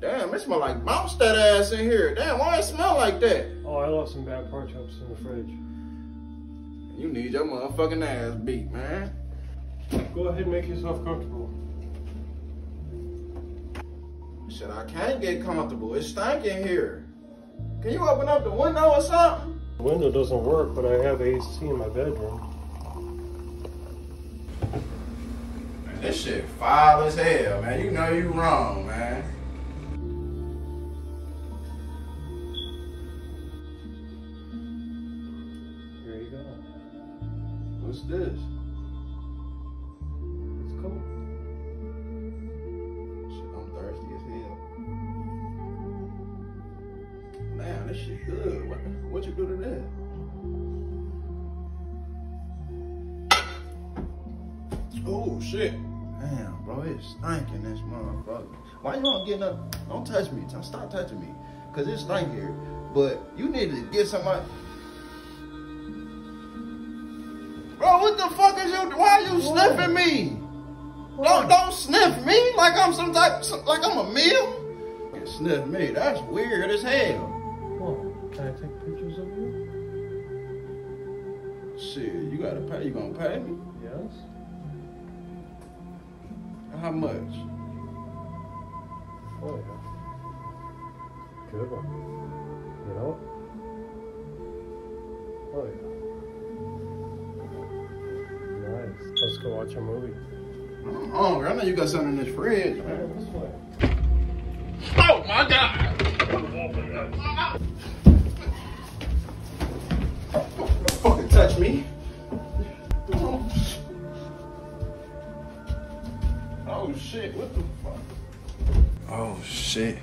Damn, it smell like bounce that ass in here. Damn, why it smell like that? Oh, I left some bad pork chops in the fridge. You need your motherfucking ass beat, man. Go ahead and make yourself comfortable. Shit, I can't get comfortable. It's stinking here. Can you open up the window or something? The window doesn't work, but I have AC in my bedroom. Man, this shit foul as hell, man. You know you wrong, man. What's this? It's cool. Shit, I'm thirsty as hell. Man, this shit good. What, what you do to that? Oh shit. Damn, bro, it's stinking this motherfucker. Why you not getting up? Don't touch me. Don't stop touching me. Cause it's stink here. But you need to get somebody. Bro, what the fuck is you? Why are you sniffing me? Don't don't sniff me like I'm some type some, like I'm a meal. You Sniff me. That's weird as hell. What? Can I take pictures of you? Shit, you gotta pay. You gonna pay me? Yes. How much? Oh, yeah. Good one. You know? Oh, yeah. Let's go watch a movie. Oh, I'm hungry. I know you got something in this fridge, man. Right this way. Oh my god! Don't fucking touch me. Oh shit, what the fuck? Oh shit.